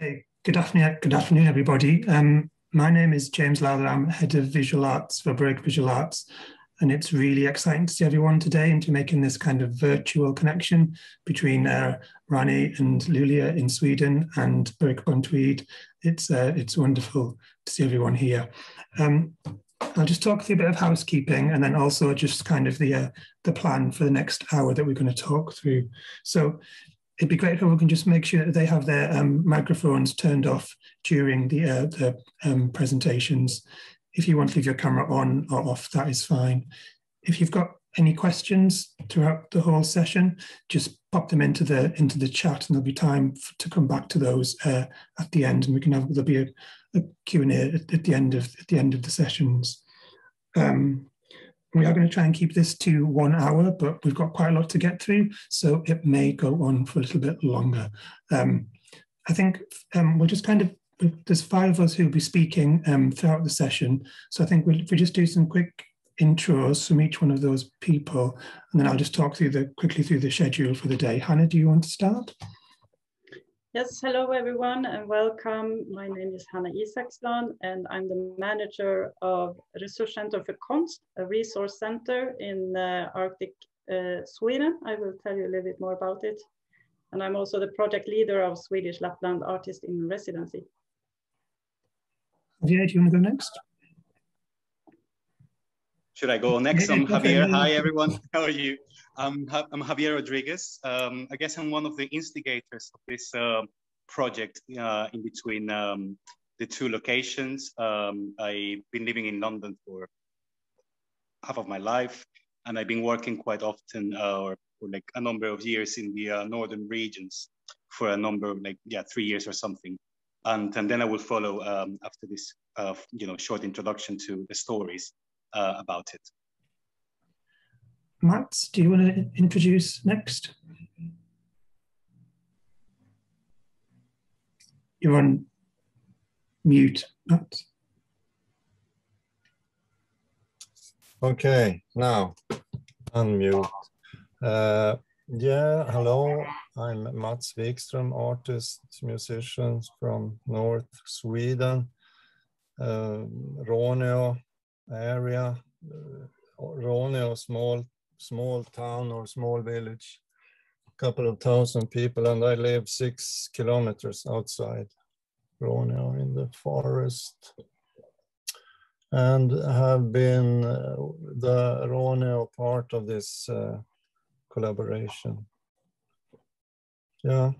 Hey, good afternoon, good afternoon, everybody. Um, my name is James Lowther. I'm head of visual arts for Berwick Visual Arts, and it's really exciting to see everyone today and to making this kind of virtual connection between uh, Råneå and Luleå in Sweden and Berwick upon Tweed. It's uh, it's wonderful to see everyone here. Um, I'll just talk through a bit of housekeeping and then also just kind of the uh, the plan for the next hour that we're going to talk through. So it'd be great if we can just make sure that they have their um, microphones turned off during the, uh, the um, presentations. If you want to leave your camera on or off, that is fine. If you've got any questions throughout the whole session, just pop them into the into the chat, and there'll be time to come back to those uh, at the end, and we can have there'll be a, a Q and A at, at, the end of at the end of the sessions. Um, we are going to try and keep this to one hour, but we've got quite a lot to get through, so it may go on for a little bit longer. Um, I think um, we'll just kind of, there's five of us who'll be speaking um, throughout the session. So I think we'll, if we just do some quick intros from each one of those people, and then I'll just talk through the quickly through the schedule for the day. Hannah, do you want to start? Yes, hello everyone and welcome. My name is Hanna Isaksson and I'm the manager of Resurscentrum för konst, a resource center in uh, Arctic uh, Sweden. I will tell you a little bit more about it. And I'm also the project leader of Swedish Lapland Artist in Residency. Javier, do you want to go next? Should I go next? I'm Javier. Hi, everyone. How are you? I'm, I'm Javier Rodriguez. Um, I guess I'm one of the instigators of this uh, project uh, in between um, the two locations. Um, I've been living in London for half of my life, and I've been working quite often uh, or for like a number of years in the uh, northern regions for a number of like, yeah, three years or something. And, and then I will follow um, after this, uh, you know, short introduction to the stories uh, about it. Mats, do you want to introduce next? You're on mute, Mats. Okay, now unmute. Uh, yeah, hello, I'm Mats Wikström, artist, musician from North Sweden, uh, area, uh, small small town or small village, a couple of thousand people, and I live six kilometers outside Råneå in the forest and have been uh, the Råneå part of this uh, collaboration. Yeah.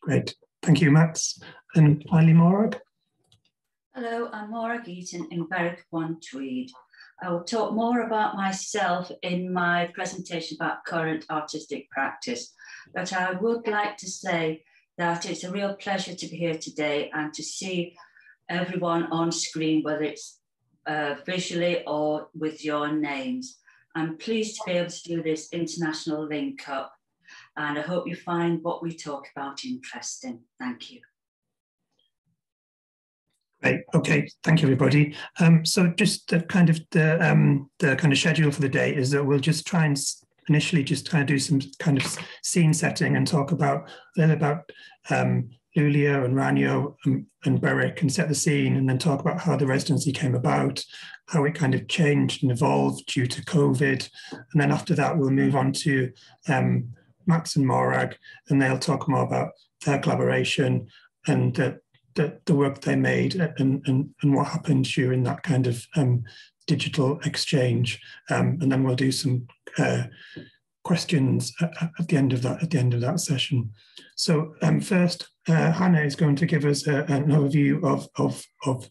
Great. Thank you, Mats. And finally, Morag. Hello, I'm Morag Eaton in Berwick upon Tweed. I will talk more about myself in my presentation about current artistic practice, but I would like to say that it's a real pleasure to be here today and to see everyone on screen, whether it's uh, visually or with your names. I'm pleased to be able to do this international link up and I hope you find what we talk about interesting. Thank you. Great. Okay. Thank you, everybody. Um, so just the kind of the um, the kind of schedule for the day is that we'll just try and initially just kind of do some kind of scene setting and talk about a little about um, Luleå and Råneå and, and Berwick and set the scene and then talk about how the residency came about, how it kind of changed and evolved due to COVID. And then after that, we'll move on to um, Mats and Morag and they'll talk more about their collaboration and the the, the work they made and, and, and what happened during that kind of um, digital exchange. Um, and then we'll do some uh, questions at, at, the end of that at the end of that session. So um, first, uh, Hannah is going to give us a, an overview of of of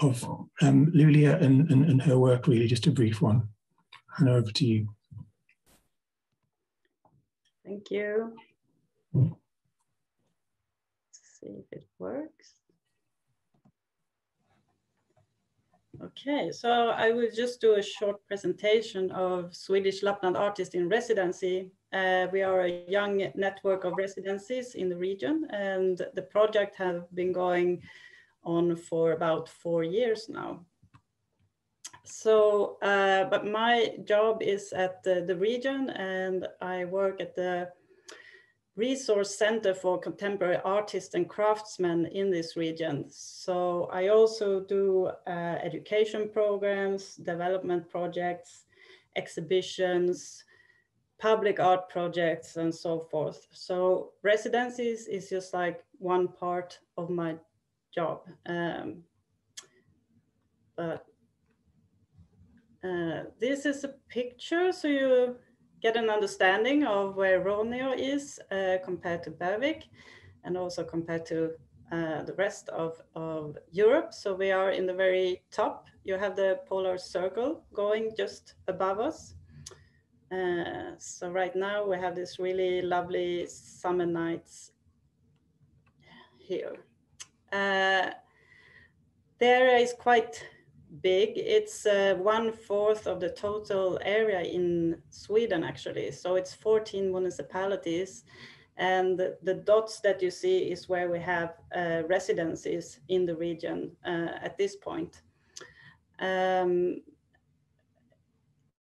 of um, Luleå and, and, and her work. Really, just a brief one. Hannah, over to you. Thank you. Let's see if it works. Okay, so I will just do a short presentation of Swedish Lapland Artists in Residency. Uh, we are a young network of residencies in the region and the project has been going on for about four years now. So, uh, but my job is at the, the region and I work at the resource center for contemporary artists and craftsmen in this region. So I also do uh, education programs, development projects, exhibitions, public art projects and so forth. So residencies is just like one part of my job. Um, but uh, this is a picture so you get an understanding of where Råneå is uh, compared to Berwick and also compared to uh, the rest of, of Europe. So we are in the very top. You have the polar circle going just above us. Uh, so right now we have this really lovely summer nights here. Uh, the area is quite big. It's uh, one fourth of the total area in Sweden, actually. So it's 14 municipalities. And the, dots that you see is where we have uh, residencies in the region uh, at this point. Um,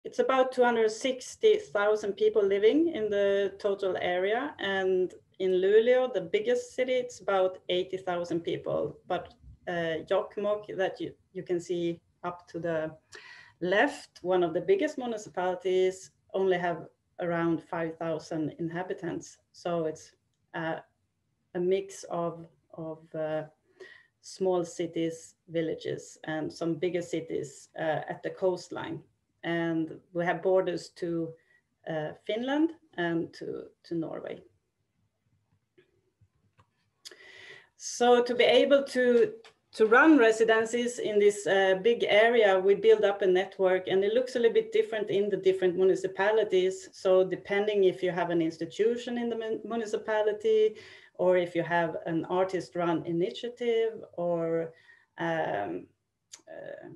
it's about 260,000 people living in the total area. And in Luleå, the biggest city, it's about 80,000 people. But uh, Jokkmokk that you, you can see up to the left, one of the biggest municipalities only have around 5,000 inhabitants. So it's uh, a mix of, of uh, small cities, villages, and some bigger cities uh, at the coastline. And we have borders to uh, Finland and to, to Norway. So to be able to to run residencies in this uh, big area, we build up a network and it looks a little bit different in the different municipalities. So depending if you have an institution in the municipality or if you have an artist run initiative or um, uh,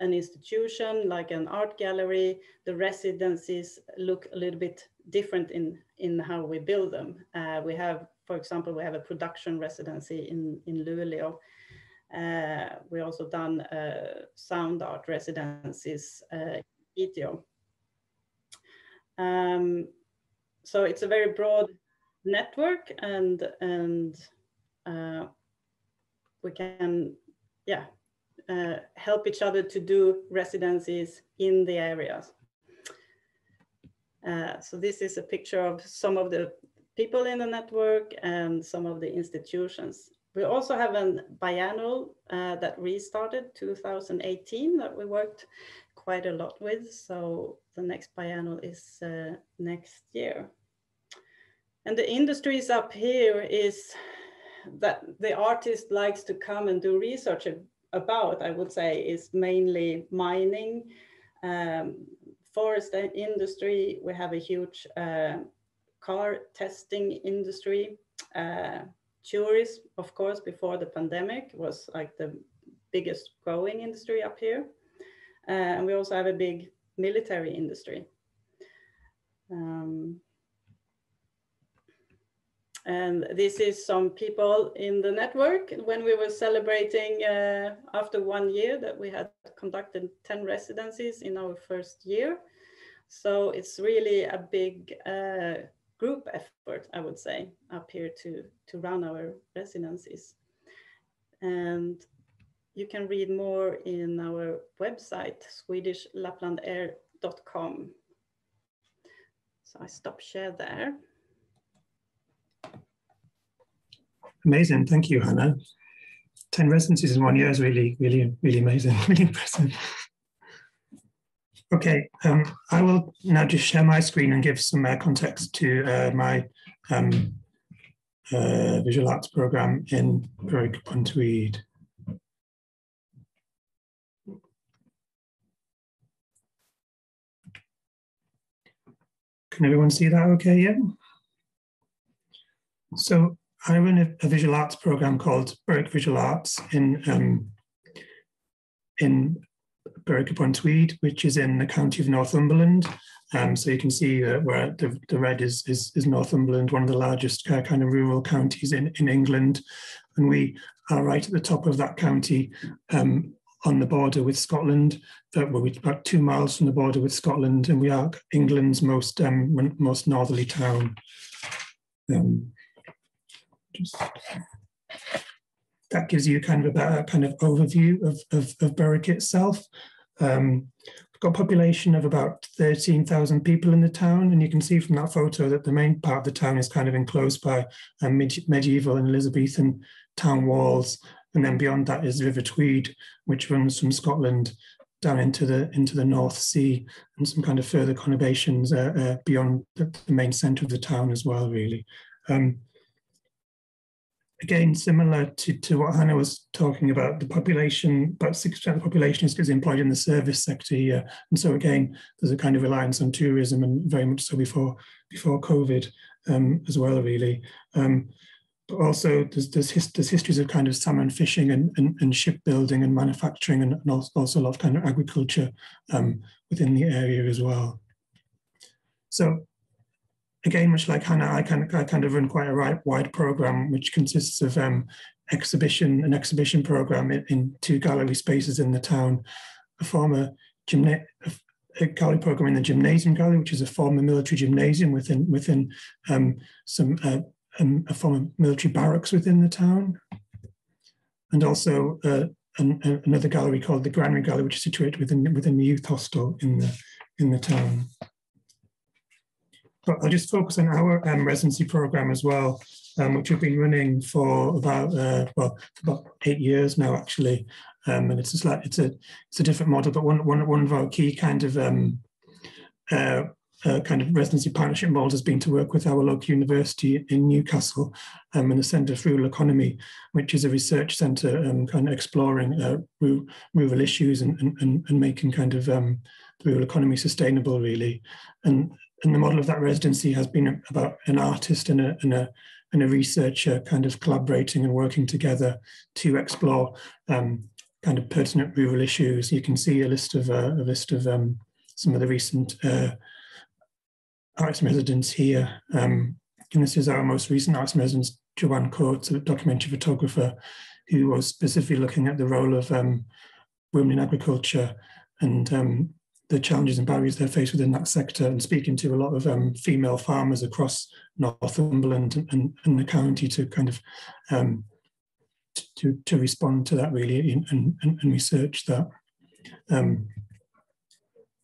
an institution like an art gallery, the residencies look a little bit different in, in how we build them. Uh, we have, for example, we have a production residency in, in Luleå uh, we also done uh, sound art residencies uh, in. Um, so it's a very broad network and and uh, we can yeah help each other to do residencies in the areas. So this is a picture of some of the people in the network and some of the institutions. We also have a biennial uh, that restarted 2018 that we worked quite a lot with. So the next biennial is uh, next year. And the industries up here is that the artist likes to come and do research about, I would say, is mainly mining, um, forest industry. We have a huge uh, car testing industry. Uh, tourism, of course, before the pandemic was like the biggest growing industry up here. Uh, and we also have a big military industry. Um, and this is some people in the network when we were celebrating uh, after one year that we had conducted 10 residencies in our first year. So it's really a big uh, group effort, I would say, up here to, to run our residencies. And you can read more in our website, swedishlaplandair.com. So I stop share there. Amazing, thank you, Hannah. 10 residencies in one year is really, really, really amazing, really impressive. Okay, um, I will now just share my screen and give some uh, context to uh, my um, uh, visual arts program in Berwick upon Tweed. Can everyone see that okay yet? So I run a, a visual arts program called Berwick Visual Arts in um, in Berwick upon Tweed, which is in the county of Northumberland. Um, so you can see uh, where the, the red is, is, is, Northumberland, one of the largest uh, kind of rural counties in, in England. And we are right at the top of that county um, on the border with Scotland. That we're about two miles from the border with Scotland, and we are England's most um, most northerly town. Um, just, that gives you kind of a, better kind of overview of, of, of Berwick itself. Um, we've got a population of about 13,000 people in the town, and you can see from that photo that the main part of the town is kind of enclosed by um, medieval and Elizabethan town walls, and then beyond that is River Tweed, which runs from Scotland down into the into the North Sea, and some kind of further conurbations uh, uh, beyond the, the, main centre of the town as well. Really. Um, again, similar to, to what Hannah was talking about, the population, about 6% of the population is, employed in the service sector here. And so again, there's a kind of reliance on tourism and very much so before before COVID um, as well, really. Um, but also there's, there's, his, there's, histories of kind of salmon fishing and, and, and shipbuilding and manufacturing and, and, also a lot of kind of agriculture um, within the area as well. So again, much like Hannah, I kind of, I kind of run quite a wide program, which consists of um, exhibition, an exhibition program in, in, two gallery spaces in the town, a former gymna a gallery program in the gymnasium gallery, which is a former military gymnasium within within um, some uh, um, a former military barracks within the town, and also uh, an, another gallery called the Granary Gallery, which is situated within within the youth hostel in the in the town. But I'll just focus on our um, residency program as well, um, which we've been running for about uh, well about eight years now actually, um, and it's just like it's a it's a different model, but one one one of our key kind of um, uh, uh, kind of residency partnership model has been to work with our local university in Newcastle um, the Centre for Rural Economy, which is a research centre um, kind of exploring uh, rural issues and, and, and making kind of um, the rural economy sustainable, really. And and the model of that residency has been about an artist and a, and a, and a researcher kind of collaborating and working together to explore um, kind of pertinent rural issues. You can see a list of uh, a list of um, some of the recent uh, arts residents here. Um, and this is our most recent arts resident, Joanne Coates, a documentary photographer who was specifically looking at the role of um, women in agriculture and um, the challenges and barriers they face within that sector and speaking to a lot of um, female farmers across Northumberland and, and, and, the county to kind of um, to, to respond to that really and, and, and research that. Um,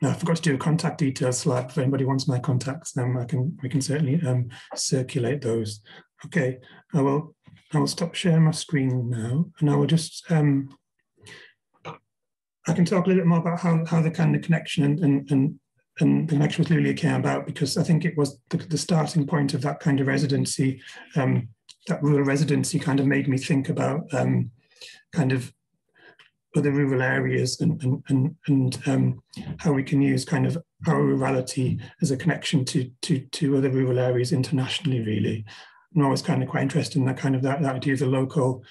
now I forgot to do a contact details slide. If anybody wants my contacts, then I can we can certainly um, circulate those. Okay, I will I will stop sharing my screen now, and I will just um, I can talk a little bit more about how, how the kind of connection and, and, and, and the connection with Luleå came about because I think it was the, the starting point of that kind of residency, um, that rural residency kind of made me think about um, kind of other rural areas and, and, and, and um, how we can use kind of our rurality as a connection to, to, to other rural areas internationally, really. I'm always kind of quite interested in that kind of that, that idea of the local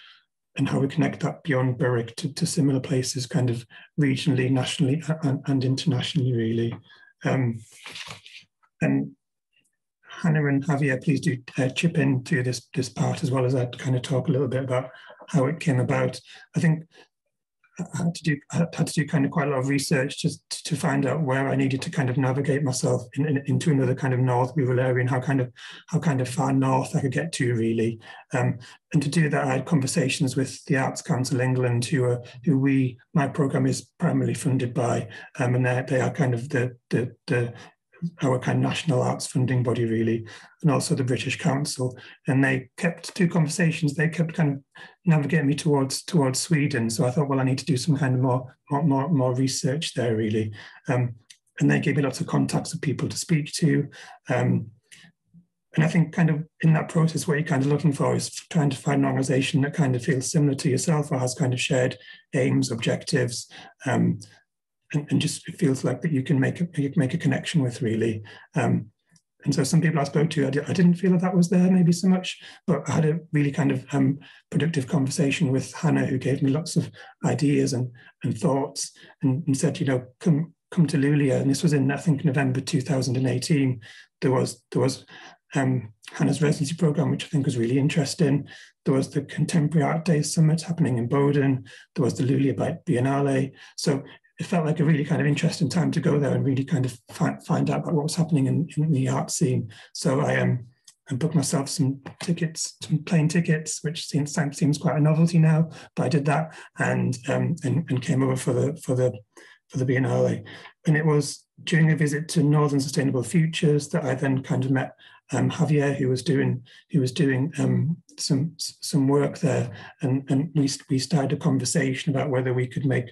and how we connect that beyond Berwick to, to similar places, kind of regionally, nationally, and, and internationally, really. Um, and Hannah and Javier, please do uh, chip into this this part as well as I kind of talk a little bit about how it came about. I think had to do had to do kind of quite a lot of research just to find out where I needed to kind of navigate myself in, in, into another kind of north rural area and how kind of how kind of far north I could get to really. Um, and to do that, I had conversations with the Arts Council England, who are who we my program is primarily funded by, um, and they they are kind of the the the our kind of national arts funding body really, and also the British Council. And they kept two conversations. They kept kind of navigating me towards towards Sweden. So I thought, well, I need to do some kind of more more more, more research there really. Um, and they gave me lots of contacts of people to speak to. Um, and I think kind of in that process, what you're kind of looking for is trying to find an organization that kind of feels similar to yourself or has kind of shared aims, objectives, um, and, and just it feels like that you can make a, make a connection with really. Um, and so some people I spoke to, I, did, I didn't feel that that was there maybe so much, but I had a really kind of um, productive conversation with Hannah, who gave me lots of ideas and, and thoughts and, and said, you know, come come to Luleå. And this was in, I think, November 2018. There was, there was um, Hannah's residency program, which I think was really interesting. There was the Contemporary Art Days Summit happening in Boden. There was the Luleå Biennale. So it felt like a really kind of interesting time to go there and really kind of find, find out about what was happening in, in the art scene. So I um, and booked myself some tickets, some plane tickets, which seems seems quite a novelty now. But I did that and um, and, and came over for the for the for the Biennale. And it was during a visit to Northern Sustainable Futures that I then kind of met um, Javier, who was doing who was doing um, some some work there, and and we we started a conversation about whether we could make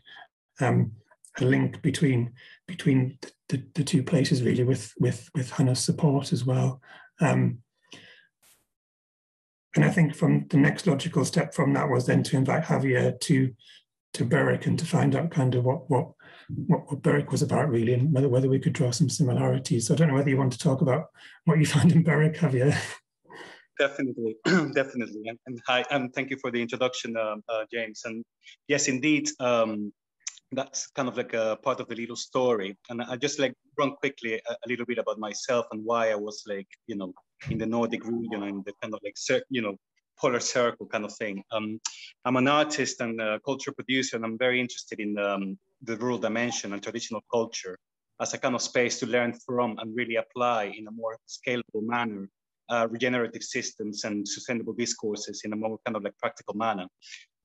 um, a link between between the, the, two places really with with with Hannah's support as well. Um, and I think from the next logical step from that was then to invite Javier to to Berwick and to find out kind of what what what, what Berwick was about really and whether whether we could draw some similarities. So I don't know whether you want to talk about what you found in Berwick, Javier. Definitely, definitely, and, and, hi, and thank you for the introduction, uh, uh, James. And yes, indeed, um, that's kind of like a part of the little story. And I just like run quickly a, a, little bit about myself and why I was like, you know, in the Nordic region and the kind of like, you know, polar circle kind of thing. Um, I'm an artist and a culture producer, and I'm very interested in um, the rural dimension and traditional culture as a kind of space to learn from and really apply in a more scalable manner uh, regenerative systems and sustainable discourses in a more kind of like practical manner.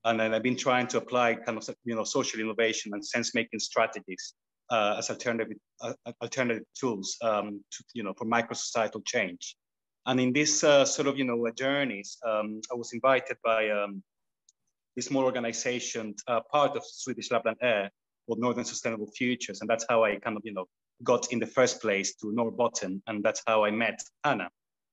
And then I've been trying to apply kind of, you know, social innovation and sense-making strategies uh, as alternative, uh, alternative tools, um, to, you know, for micro-societal change. And in this uh, sort of, you know, journeys, um, I was invited by um, this small organization, uh, part of Swedish Lapland Air, called Northern Sustainable Futures. And that's how I kind of, you know, got in the first place to Norrbotten. And that's how I met Anna.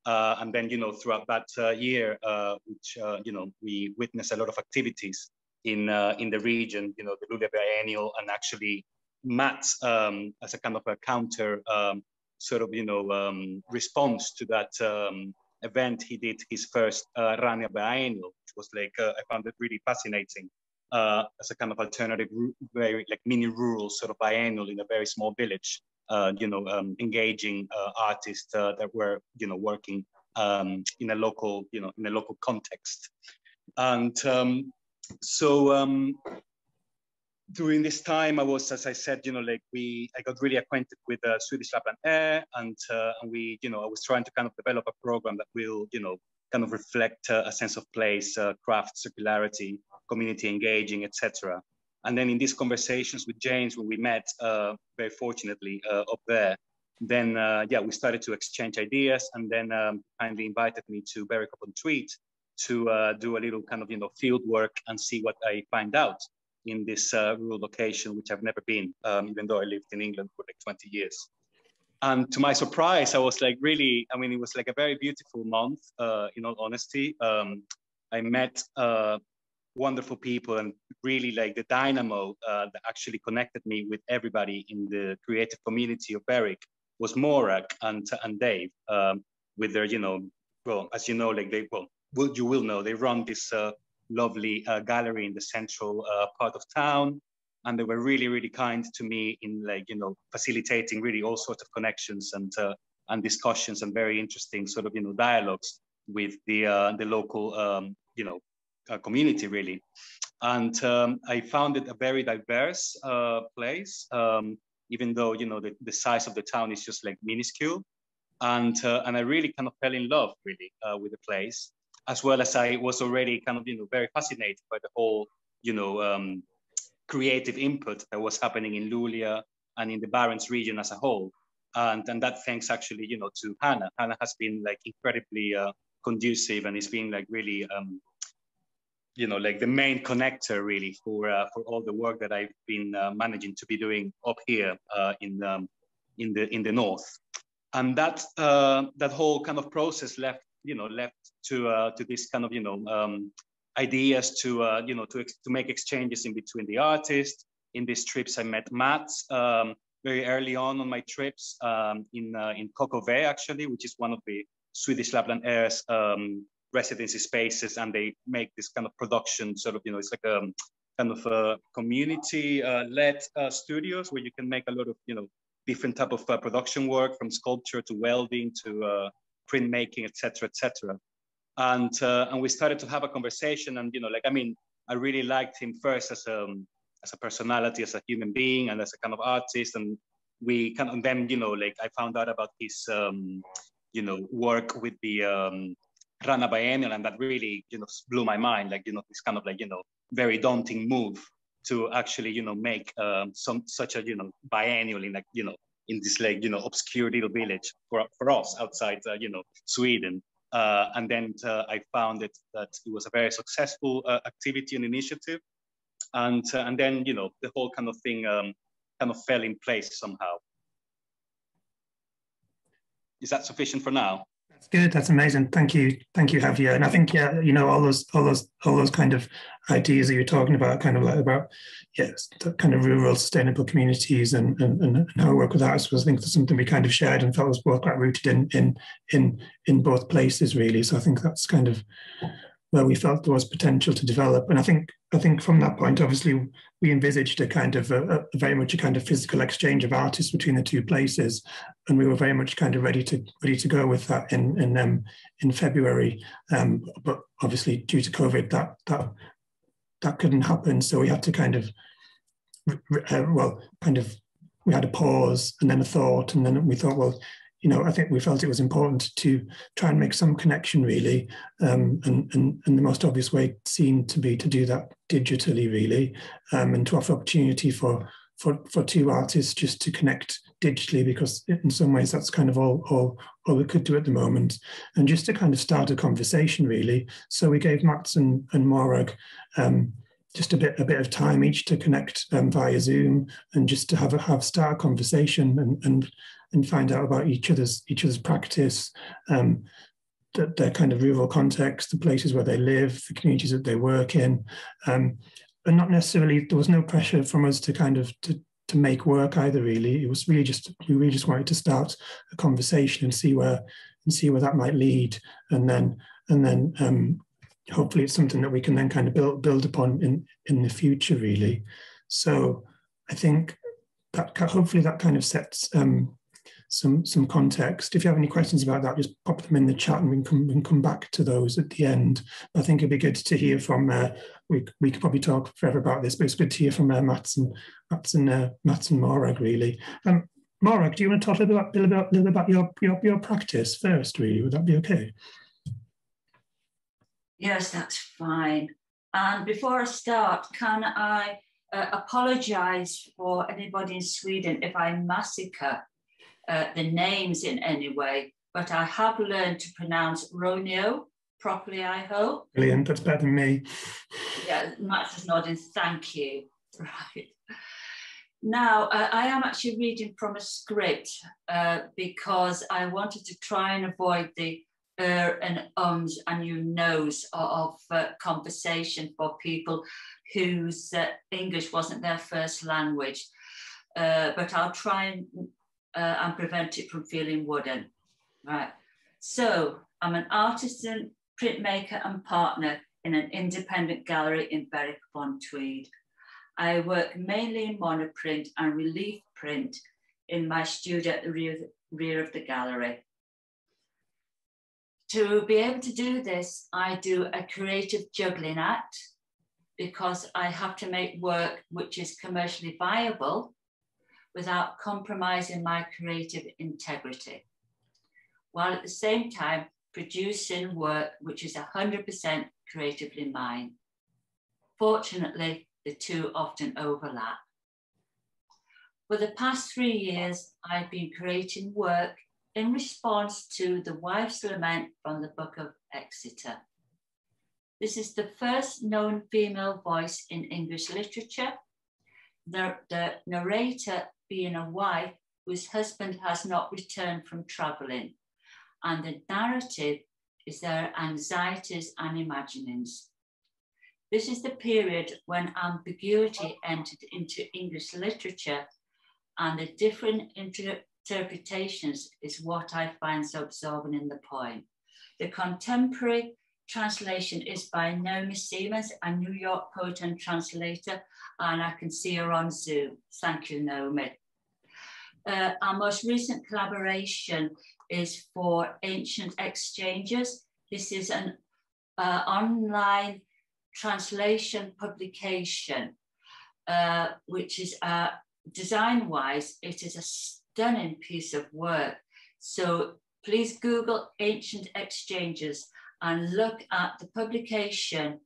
Uh, and then, you know, throughout that uh, year, uh, which, uh, you know, we witnessed a lot of activities in, uh, in the region, you know, the Luleå Biennial and actually Matt um, as a kind of a counter um, sort of, you know, um, response to that um, event, he did his first uh, Råneå Biennial, which was like, I found it really fascinating. as a kind of alternative, very like mini rural sort of biennial in a very small village you know, um, engaging uh, artists uh, that were, you know, working um, in a local, you know, in a local context. And um, so um, during this time, I was, as I said, you know, like we, I got really acquainted with uh, Swedish Lapland Air, and uh, and we, you know, I was trying to kind of develop a program that will, you know, kind of reflect uh, a sense of place, uh, craft, circularity, community engaging, etc. And then in these conversations with James, when we met, uh, very fortunately, uh, up there, then uh, yeah, we started to exchange ideas, and then um, kindly invited me to Berwick upon Tweed to uh, do a little kind of you know field work and see what I find out in this uh, rural location, which I've never been, um, even though I lived in England for like 20 years. And to my surprise, I was like really, I mean, it was like a very beautiful month, uh, in all honesty. Um, I met wonderful people and really like the dynamo uh, that actually connected me with everybody in the creative community of Berwick was Morag and, and Dave um, with their, you know, well, as you know, like they, well, you will know, they run this uh, lovely uh, gallery in the central uh, part of town. And they were really, really kind to me in like, you know, facilitating really all sorts of connections and, uh, and discussions and very interesting sort of, you know, dialogues with the, uh, the local, um, you know, community really. And um, I found it a very diverse uh, place, um, even though, you know, the, the size of the town is just like minuscule. And, uh, and I really kind of fell in love really with the place, as well as I was already kind of, you know, very fascinated by the whole, you know, um, creative input that was happening in Luleå and in the Barents region as a whole. And, and that thanks actually, you know, to Hannah. Hannah has been like incredibly uh, conducive and it's been like really um, you know like the main connector really for uh, for all the work that I've been uh, managing to be doing up here uh, in um, in the in the north, and that uh, that whole kind of process left you know left to uh, to this kind of you know um, ideas to uh, you know to to make exchanges in between the artists. In these trips, I met Matt um, very early on on my trips um, in in KKV actually, which is one of the Swedish Lapland Air's um, residency spaces and they make this kind of production sort of, you know, it's like a um, kind of a community uh, led uh, studios where you can make a lot of, you know, different type of uh, production work from sculpture to welding to uh, printmaking, etc., etc. And, uh, and we started to have a conversation and, you know, like, I mean, I really liked him first as a, um, as a personality, as a human being and as a kind of artist. And we kind of, then, you know, like I found out about his, um, you know, work with the um, Råneå Biennial, and that really, you know, blew my mind. Like, you know, this kind of like, you know, very daunting move to actually, you know, make um, some such a, you know, biennial in like, you know, in this like, you know, obscure little village for, for us outside, uh, you know, Sweden. Uh, and then uh, I found it that it was a very successful uh, activity and initiative. And, uh, and then, you know, the whole kind of thing um, kind of fell in place somehow. Is that sufficient for now? That's good. That's amazing. Thank you. Thank you, Javier. And I think, yeah, you know, all those, all those, all those kind of ideas that you're talking about, kind of like about, yes, kind of rural sustainable communities and, and, and how we work with artists was, I think, that's something we kind of shared and felt was both quite rooted in, in, in, in both places, really. So I think that's kind of where we felt there was potential to develop. And I think I think from that point, obviously, we envisaged a kind of a, a, very much a kind of physical exchange of artists between the two places, and we were very much kind of ready to ready to go with that in in um, in February. Um, but obviously, due to COVID, that that that couldn't happen. So we had to kind of uh, well, kind of we had a pause and then a thought, and then we thought, well, you know, I think we felt it was important to try and make some connection really. Um, and, and, and the most obvious way seemed to be to do that digitally really um, and to offer opportunity for, for, for two artists just to connect digitally because in some ways that's kind of all, all, all we could do at the moment. And just to kind of start a conversation really. So we gave Mats and, and Morag um, just a bit a bit of time each to connect um, via Zoom and just to have a have start a conversation and and and find out about each other's each other's practice, um, the, their kind of rural context, the places where they live, the communities that they work in, um, and not necessarily there was no pressure from us to kind of to to make work either. Really, it was really just we really just wanted to start a conversation and see where and see where that might lead, and then and then um, hopefully it's something that we can then kind of build build upon in in the future. Really, so I think that hopefully that kind of sets um, some some context. If you have any questions about that, just pop them in the chat and we can come, we can come back to those at the end. I think it'd be good to hear from, uh, we, we could probably talk forever about this, but it's good to hear from uh, Mats and, Mats and, uh, Mats and Morag, really. Um, Morag, do you want to talk a little bit, little bit, little about your, your, your practice first, really? Would that be okay? Yes, that's fine. And before I start, can I uh, apologize for anybody in Sweden if I massacre uh, the names in any way, but I have learned to pronounce Råneå properly, I hope. Brilliant, that's better than me. Yeah, Mats is nodding, thank you. Right. Now, uh, I am actually reading from a script uh, because I wanted to try and avoid the er and ums and you knows of uh, conversation for people whose uh, English wasn't their first language. Uh, but I'll try and uh, and prevent it from feeling wooden. Right. So I'm an artisan, printmaker and partner in an independent gallery in Berwick upon Tweed. I work mainly in monoprint and relief print in my studio at the rear, rear of the gallery. To be able to do this, I do a creative juggling act because I have to make work which is commercially viable without compromising my creative integrity, while at the same time producing work which is 100% creatively mine. Fortunately, the two often overlap. For the past three years, I've been creating work in response to the wife's lament from the Book of Exeter. This is the first known female voice in English literature. The, the narrator being a wife whose husband has not returned from traveling. And the narrative is their anxieties and imaginings. This is the period when ambiguity entered into English literature, and the different interpretations is what I find so absorbing in the poem. The contemporary translation is by Naomi Siemens, a New York poet and translator, and I can see her on Zoom. Thank you, Naomi. Uh, our most recent collaboration is for Ancient Exchanges. This is an uh, online translation publication, uh, which is uh, design-wise, it is a stunning piece of work. So please Google ancient exchanges and look at the publication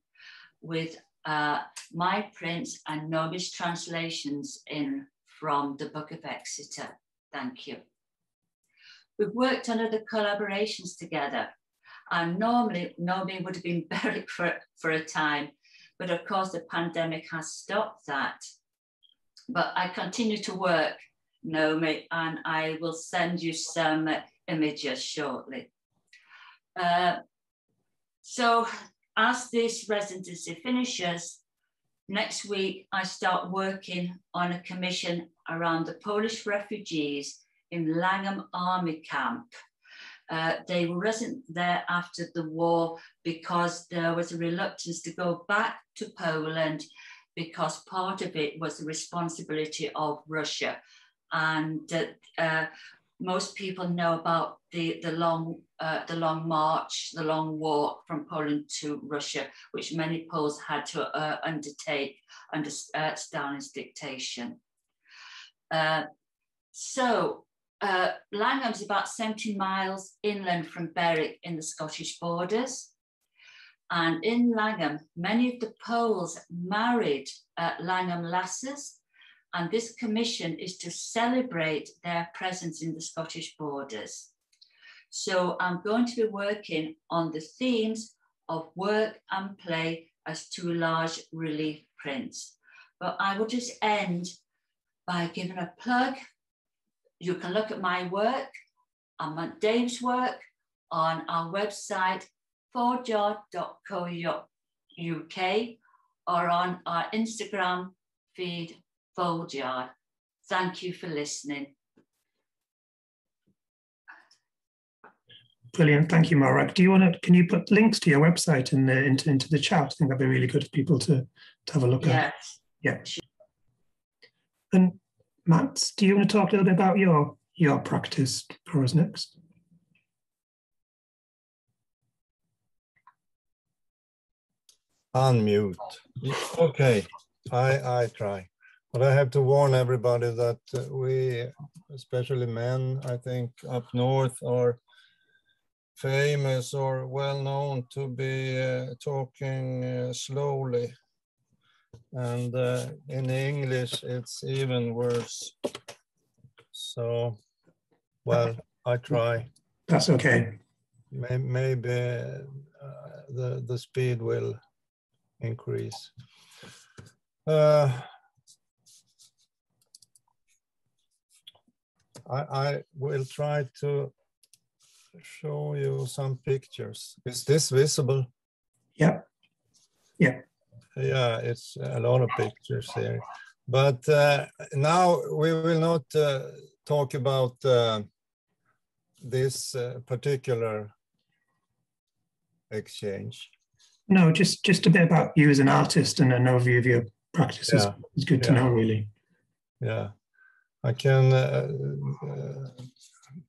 with uh, my prints and Nomi's translations in from the Book of Exeter. Thank you. We've worked on other collaborations together. And normally, Nomi would have been buried for, for a time, but of course the pandemic has stopped that. But I continue to work, Nomi, and I will send you some images shortly. Uh, so as this residency finishes, next week I start working on a commission around the Polish refugees in Langham Army Camp. Uh, they resident there after the war because there was a reluctance to go back to Poland because part of it was the responsibility of Russia. And uh, uh, most people know about the, the, long, uh, the long march, the long walk from Poland to Russia, which many Poles had to uh, undertake under uh, Stalin's dictation. Uh, so uh, Langham's about 70 miles inland from Berwick in the Scottish borders. And in Langham, many of the Poles married uh, Langham lasses and this commission is to celebrate their presence in the Scottish borders. So I'm going to be working on the themes of work and play as two large relief prints. But I will just end by giving a plug. You can look at my work and Dave's work on our website, forgeart.co.uk or on our Instagram feed Foldyard. Thank you for listening. Brilliant, thank you, Morag. Do you want to? Can you put links to your website in the into, into the chat? I think that'd be really good for people to, to have a look yes. at. Yeah. And Mats, do you want to talk a little bit about your your practice for us next? Unmute. Okay, I I try. But I have to warn everybody that uh, we, especially men, I think up north are famous or well known to be uh, talking uh, slowly. And uh, in English, it's even worse. So, well, I try. That's okay. Maybe uh, the, the speed will increase. Uh, I, I will try to show you some pictures. Is this visible? Yeah. Yeah. Yeah, it's a lot of pictures here. But uh, now we will not uh, talk about uh, this uh, particular exchange. No, just just a bit about you as an artist and an overview of your practices. Yeah. It's good to know, really. Yeah. I can, uh, uh,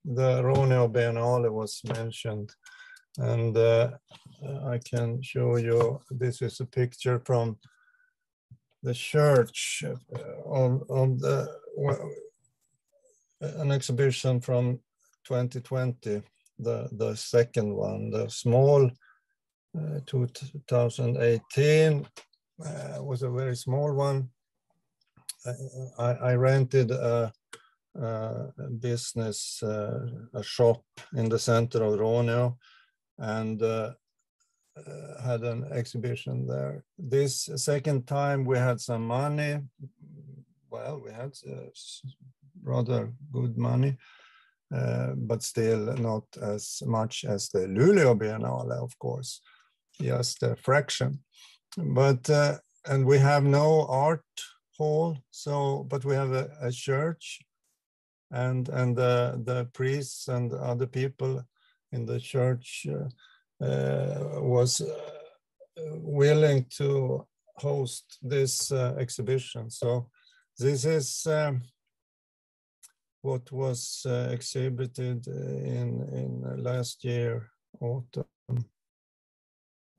the Råneå Biennale was mentioned and uh, I can show you, this is a picture from the church on, on the, an exhibition from 2020, the, the second one, the small uh, 2018 uh, was a very small one I, I rented a, a business, uh, a shop in the center of Råneå and uh, uh, had an exhibition there. This second time we had some money. Well, we had rather good money, uh, but still not as much as the Luleå Biennale, of course, just a fraction. But, uh, and we have no art hall. So, but we have a, a church, and and the the priests and other people in the church uh, uh, was uh, willing to host this exhibition. So, this is. Um, what was uh, exhibited in in last year autumn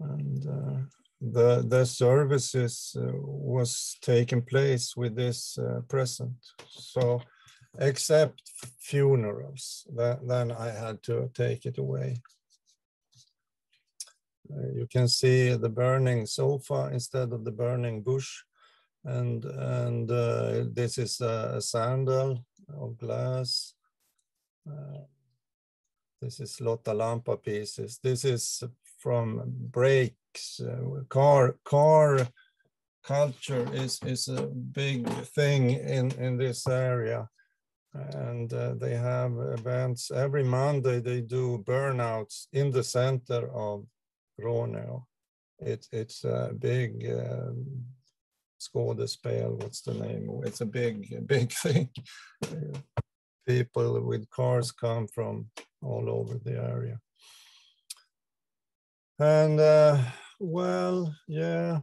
and the the services uh, was taking place with this uh, present. So except funerals. Then, then I had to take it away. Uh, you can see the burning sofa instead of the burning bush. And, and uh, this is a, a, sandal of glass. Uh, this is Lotta Lampa pieces. This is from brakes. Uh, car car culture is, is a big thing in, in this area and uh, they have events every Monday. They do burnouts in the center of Råneå. It, it's a big um, skådespel. What's the name? It's a big, big thing. People with cars come from all over the area. And uh, well, yeah,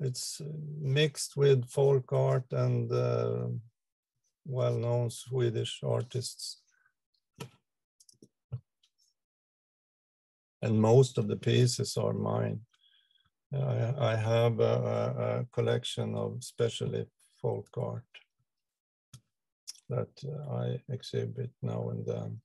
it's mixed with folk art and uh, well-known Swedish artists. And most of the pieces are mine. I, I have a, a, collection of especially folk art that I exhibit now and then.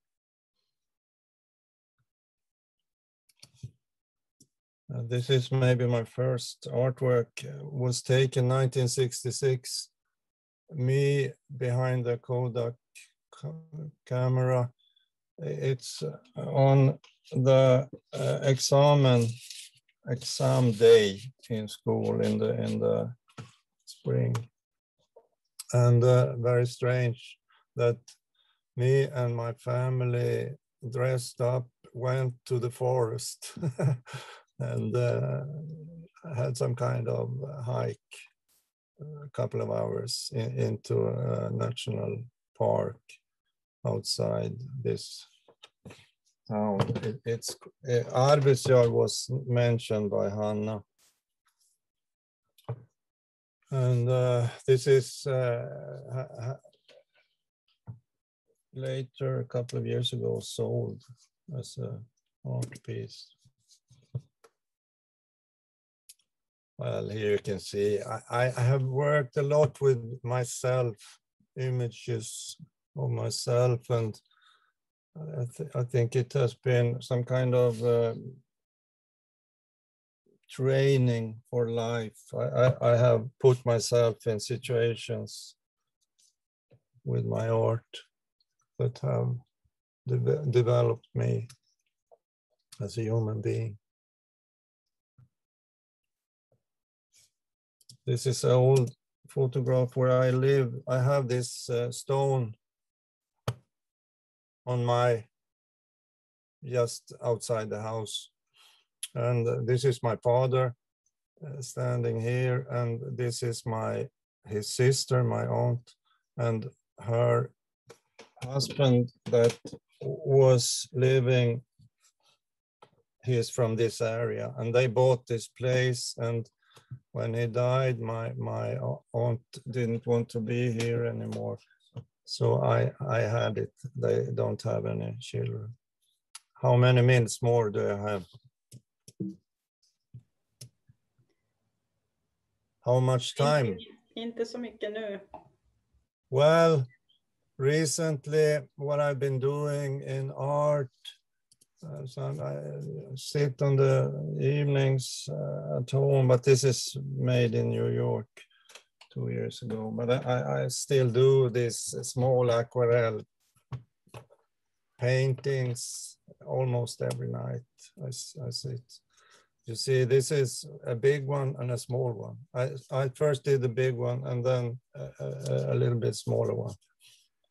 Uh, this is maybe my first artwork. Uh, was taken 1966 me behind the Kodak camera. It's on the uh, exam exam day in school in the in the spring, and uh, very strange that me and my family dressed up went to the forest and uh, had some kind of hike a couple of hours in, into a national park outside this town. It, it's uh, Arvidsjaur was mentioned by Hanna. And uh, this is uh, later, a couple of years ago, sold as a art piece. Well, here you can see I, I have worked a lot with myself, images of myself, and I, th I think it has been some kind of uh, training for life. I, I, I have put myself in situations with my art that have de developed me as a human being. This is an old photograph where I live. I have this uh, stone on my, just outside the house. And this is my father uh, standing here. And this is my, his sister, my aunt, and her husband that was living he is from this area and they bought this place and when he died, my my aunt didn't want to be here anymore, so I I had it. They don't have any children. How many minutes more do I have? How much time? Inte så mycket nu. Well, recently what I've been doing in art uh, so I sit on the evenings uh, at home, but this is made in New York two years ago. But I, I still do this small aquarelle paintings almost every night. I, I sit. You see, this is a big one and a small one. I, I first did the big one and then a, a, a little bit smaller one.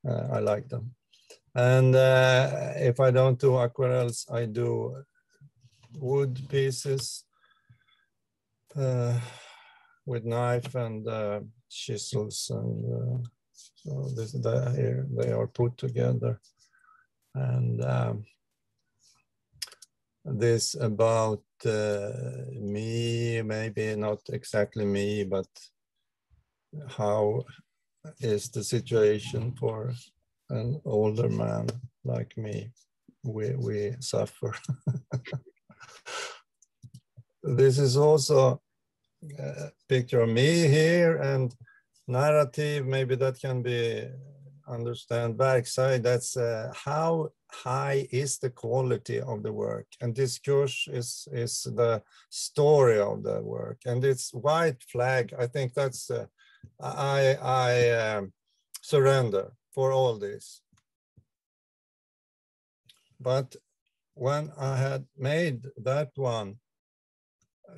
Uh, I like them. And uh, if I don't do aquarels, I do wood pieces uh, with knife and uh, chisels. And uh, so this, the, here they are put together. And um, this about uh, me, maybe not exactly me, but how is the situation for an older man like me, we, we suffer. this is also a picture of me here and narrative, maybe that can be understand backside. That's uh, how high is the quality of the work, and discourse is is the story of the work, and it's white flag. I think that's uh, I I um, surrender for all this. But when I had made that one,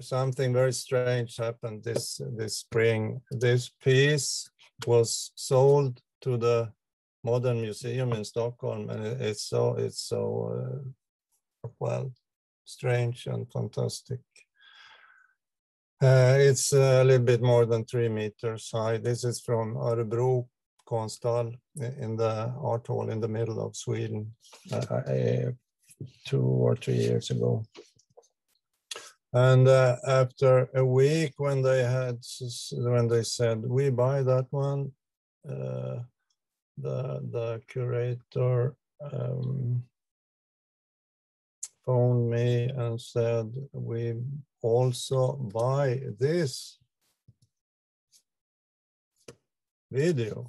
something very strange happened this this spring. This piece was sold to the Modern Museum in Stockholm, and it's so it's so uh, well strange and fantastic. Uh, it's a little bit more than three meters high. This is from Örebro Konsthall in the art hall in the middle of Sweden uh, two or three years ago. And uh, after a week, when they had, when they said we buy that one, uh, the the curator um, phoned me and said we also buy this video.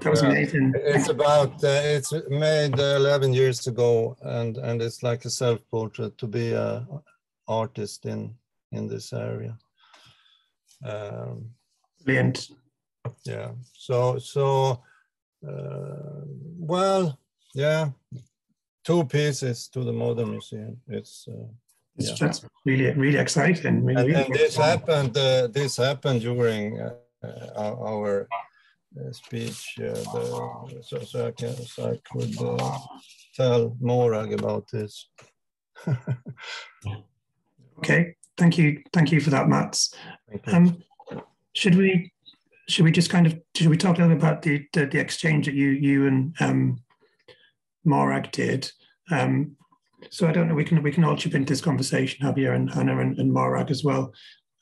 that was amazing. It's about uh, it's made uh, 11 years ago, and and it's like a self portrait to be a artist in in this area. Um, Brilliant. Yeah. So so uh, well yeah, two pieces to the modern museum. It's uh, yeah. That's really, really exciting. Really, and, really and this happened. Uh, this happened during uh, our speech. Uh, the, so, so I can, so I could uh, tell Morag about this. okay, thank you, thank you for that, Mats. Um, should we, should we just kind of, should we talk a little bit about the the, the exchange that you you and um, Morag did? Um, so I don't know. We can we can all chip into this conversation, Javier and Hannah and, and Morag as well.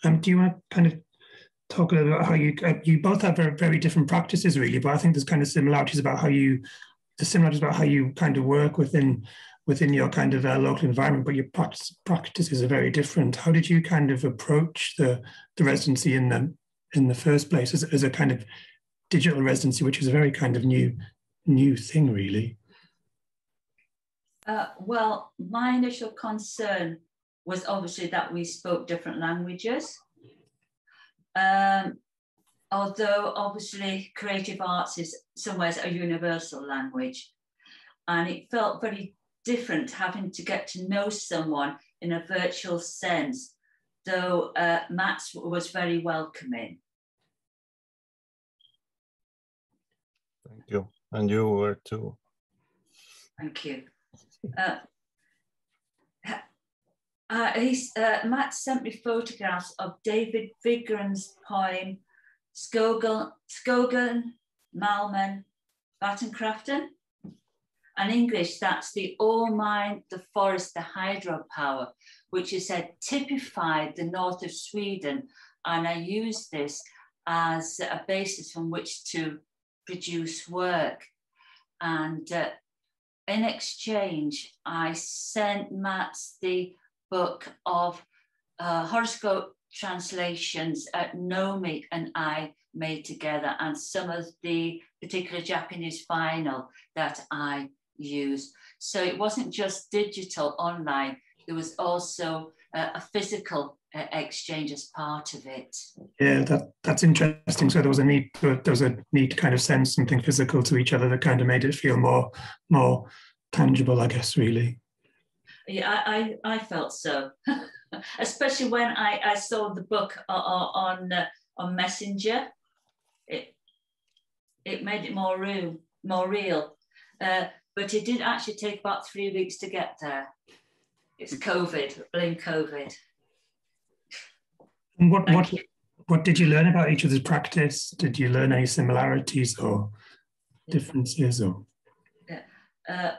Um, do you want to kind of talk a little about how you uh, you both have very, very different practices, really? But I think there's kind of similarities about how you the similarities about how you kind of work within within your kind of uh, local environment, but your practice, practices are very different. How did you kind of approach the the residency in the in the first place as, as a kind of digital residency, which is a very kind of new new thing, really? Uh, well, my initial concern was obviously that we spoke different languages. Um, although obviously creative arts is somewhere a universal language. And it felt very different having to get to know someone in a virtual sense, though uh, Mats was very welcoming. Thank you. And you were too. Thank you. Uh, uh, uh, Matt sent me photographs of David Vikgren's poem Skogen, Skogen Malmen, Vattenkraften. And English, that's the all mine, the forest, the hydropower, which is said typified the north of Sweden. And I use this as a basis from which to produce work. And uh, in exchange, I sent Matt the book of uh, horoscope translations that Nomi and I made together, and some of the particular Japanese vinyl that I use. So it wasn't just digital online, there was also uh, a physical uh, exchange as part of it. Yeah, that that's interesting. So there was a need to, there was a need to kind of send something physical to each other that kind of made it feel more more tangible, I guess, really. Yeah, I I, I felt so, especially when I, I saw the book on uh, on Messenger. It it made it more real, more real. Uh, but it did actually take about three weeks to get there. It's COVID, blame COVID. And what what what did you learn about each other's practice? Did you learn any similarities or? differences or? Yeah.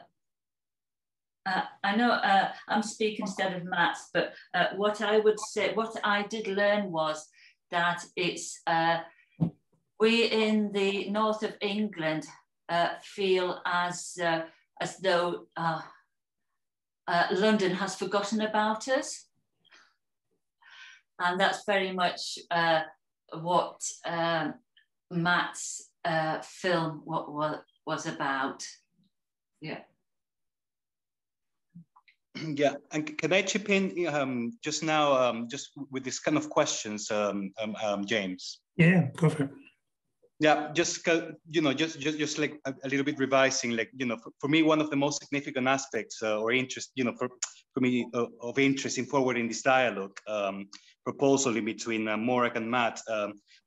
Uh, uh, I know uh, I'm speaking instead of Mats, but uh, what I would say, what I did learn was that it's uh, we in the north of England uh, feel as uh, as though London has forgotten about us, and that's very much what um, Matt's film what, what was about. Yeah. Yeah, and can I chip in um, just now, um, just with this kind of questions, um, um, um James? Yeah, go for it. Yeah, just you know, just just just like a, a little bit revising, like you know, for, for, me, one of the most significant aspects uh, or interest, you know, for for me uh, of interest in forwarding this dialogue um, proposal in between uh, Morag and Matt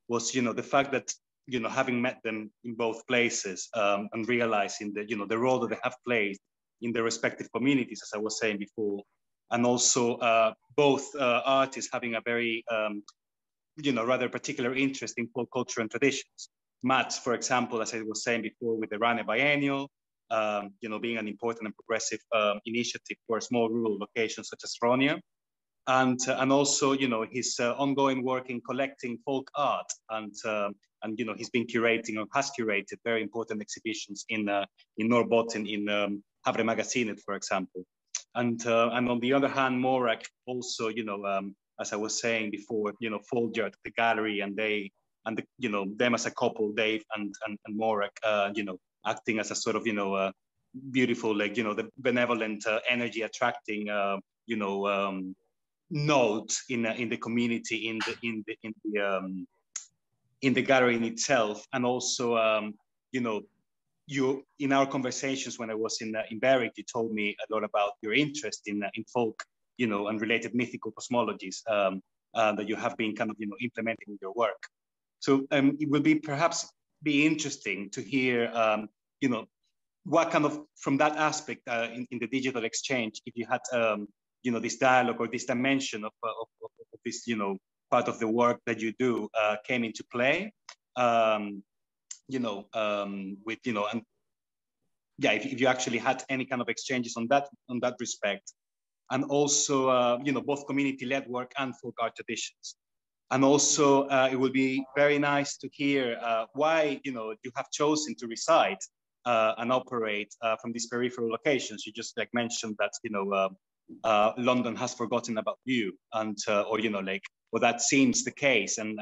was, you know, the fact that you know, having met them in both places and realizing that you know the role that they have played in their respective communities, as I was saying before, and also uh, both uh, artists having a very, um, you know, rather particular interest in folk culture and traditions. Matt, for example, as I was saying before, with the Rane Biennial, um, you know, being an important and progressive um, initiative for small rural locations such as Råneå, and uh, and also, you know, his uh, ongoing work in collecting folk art and um, and you know he's been curating or has curated very important exhibitions in uh, in Norrbotten in Havre for example. And, uh, and on the other hand, Morag also, you know, um, as I was saying before, you know, Folger, the gallery, and they, and the, you know, them as a couple, Dave and and, and Morag, uh, you know, acting as a sort of, you know, uh, beautiful, like, you know, the benevolent uh, energy attracting, uh, you know, um, note in uh, in the community, in the in the in the um, in the gallery in itself, and also, um, you know, you in our conversations when I was in uh, in Berwick, you told me a lot about your interest in uh, in folk, you know, and related mythical cosmologies um, uh, that you have been kind of you know implementing in your work. So um, it will be perhaps be interesting to hear, um, you know, what kind of from that aspect uh, in, in the digital exchange, if you had, um, you know, this dialogue or this dimension of, uh, of, of, this, you know, part of the work that you do uh, came into play. Um, you know, um, with, you know, and yeah, if, if you actually had any kind of exchanges on that, on that respect. And also, uh, you know, both community-led work and folk art traditions. And also, uh, it would be very nice to hear uh, why, you know, you have chosen to reside uh, and operate uh, from these peripheral locations. You just like mentioned that, you know, uh, London has forgotten about you and, or, you know, like, well, that seems the case. And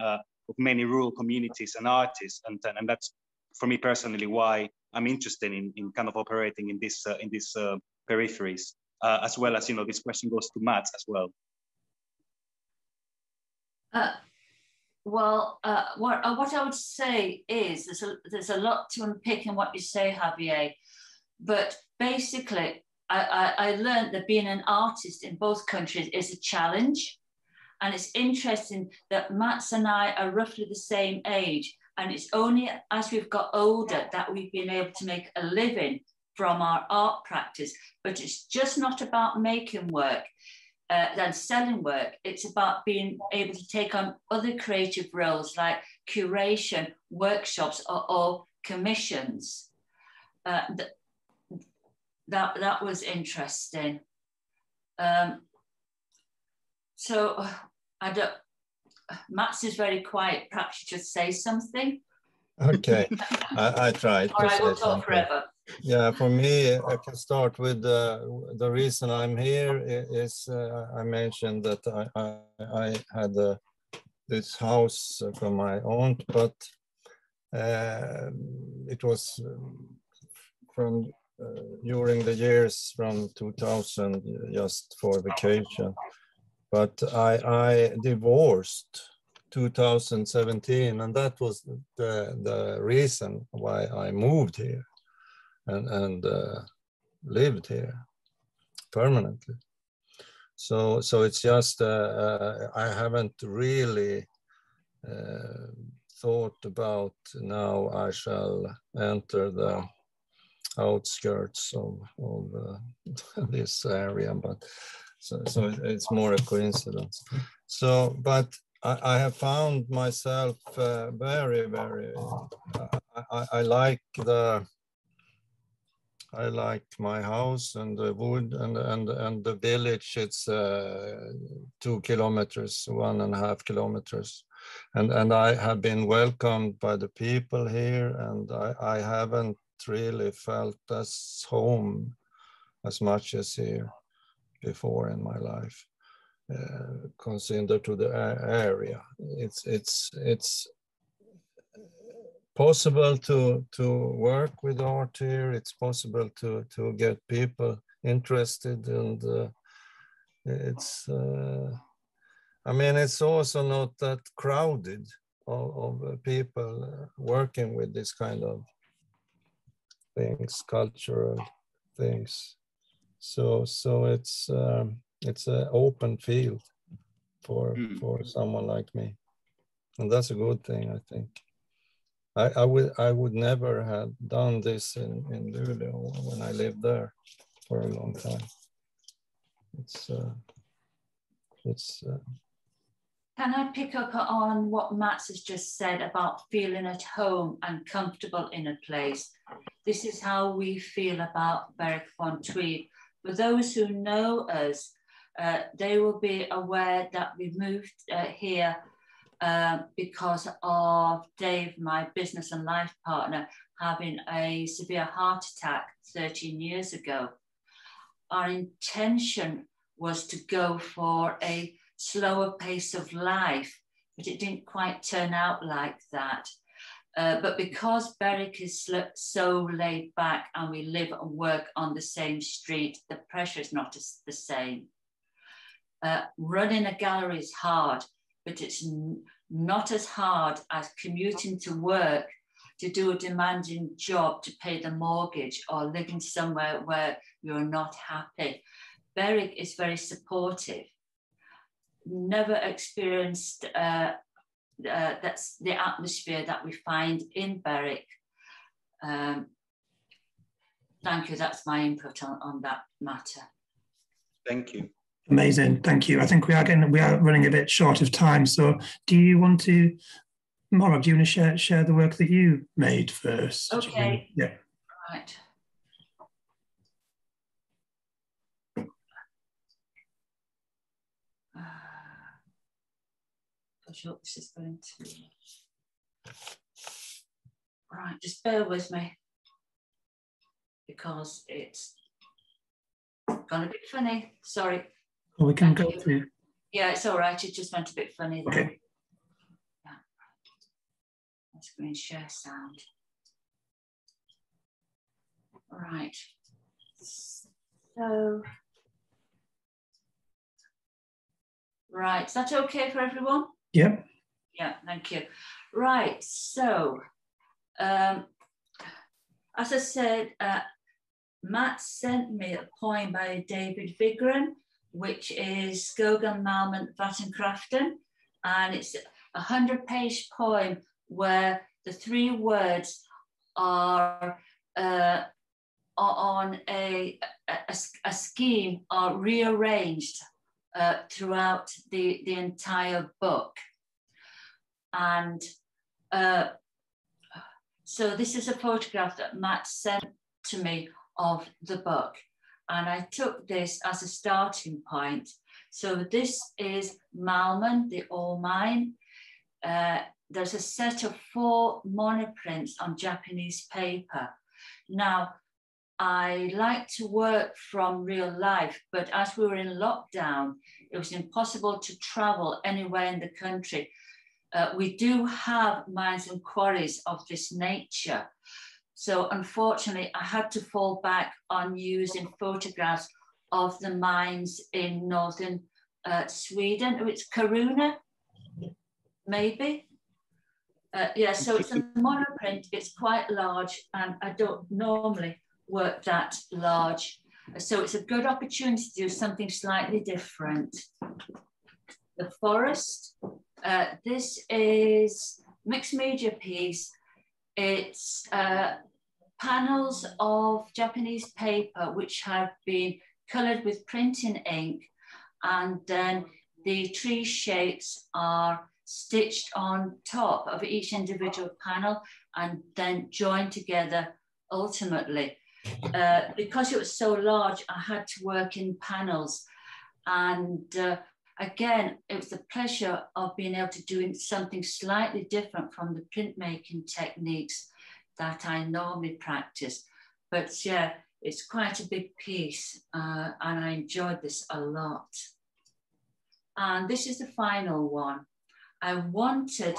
of many rural communities and artists, and and that's for me personally why I'm interested in, in kind of operating in this uh, in these uh, peripheries, uh, as well as you know this question goes to Matt as well. Uh, well, uh, what uh, what I would say is there's a there's a lot to unpick in what you say, Javier, but basically. I, I, I learned that being an artist in both countries is a challenge and it's interesting that Mats and I are roughly the same age. And it's only as we've got older that we've been able to make a living from our art practice. But it's just not about making work uh, than selling work. It's about being able to take on other creative roles like curation, workshops, or, or commissions. Uh, th- that, that was interesting. Um, so I don't. Max is very quiet. Perhaps you just say something. Okay, I, I tried. Or I will talk something. forever. Yeah, for me, I can start with uh, the reason I'm here is uh, I mentioned that I, I, I had uh, this house from my aunt, but uh, it was um, from uh, during the years from 2000 just for vacation but I, I divorced 2017 and that was the, the reason why I moved here and, and uh, lived here permanently. So, so it's just, uh, uh, I haven't really uh, thought about now I shall enter the outskirts of, of uh, this area, but so, so it's more a coincidence. So, but I, I, have found myself uh, very, very. Uh, I, I, like the. I like my house and the wood and and and the village. It's uh, two kilometers, one and a half kilometers, and and I have been welcomed by the people here, and I I haven't really felt as home as much as here before in my life. Uh, consider to the area. It's it's it's possible to to work with art here. It's possible to to get people interested, and uh, it's. Uh, I mean, it's also not that crowded of, of uh, people uh, working with this kind of things, cultural things. So so it's. Um, it's an open field for mm. for someone like me and that's a good thing i think i i would i would never have done this in in luleå when i lived there for a long time it's uh it's uh, can I pick up on what Mats has just said about feeling at home and comfortable in a place? This is how we feel about Berwick upon Tweed. For those who know us, uh, they will be aware that we moved uh, here uh, because of Dave, my business and life partner, having a severe heart attack 13 years ago. Our intention was to go for a slower pace of life, but it didn't quite turn out like that. Uh, but because Berwick is so laid back and we live and work on the same street, the pressure is not the same. Uh, running a gallery is hard, but it's not as hard as commuting to work to do a demanding job to pay the mortgage or living somewhere where you're not happy. Berwick is very supportive. Never experienced uh, uh, that's the atmosphere that we find in Berwick. Um, thank you. That's my input on, on that matter. Thank you. Amazing, thank you. I think we are getting we are running a bit short of time. So, do you want to, Morag? Do you want to share share the work that you made first? Okay. Yeah. Right. Sure this is going to. Right, just bear with me because it's gonna be funny. Sorry. Well, we can Thank go you. through. Yeah, it's all right. It just went a bit funny there. Okay. Yeah. Screen share sound. Right. So, right. Is that okay for everyone? Yeah. Yeah, thank you. Right. So, um, as I said, uh, Matt sent me a poem by David Vikgren which is Skogen, Malmen, Vattenkraften. And it's a 100 page poem where the three words are uh, on a, a, a, scheme are rearranged uh, throughout the, the entire book. And uh, so this is a photograph that Matt sent to me of the book. And I took this as a starting point. So this is Malmen, the ore mine. Uh, there's a set of four monoprints on Japanese paper. Now, I like to work from real life, but as we were in lockdown, it was impossible to travel anywhere in the country. Uh, we do have mines and quarries of this nature, so unfortunately, I had to fall back on using photographs of the mines in northern uh, Sweden. It's Kiruna, maybe. Uh, yeah, so it's a monoprint. It's quite large, and I don't normally work that large. So it's a good opportunity to do something slightly different. The forest. Uh, this is mixed media piece. It's uh, panels of Japanese paper which have been colored with printing ink and then the tree shapes are stitched on top of each individual panel and then joined together ultimately. Uh, because it was so large, I had to work in panels. And uh, again, it was the pleasure of being able to do something slightly different from the printmaking techniques that I normally practice. But yeah, it's quite a big piece uh, and I enjoyed this a lot. And this is the final one. I wanted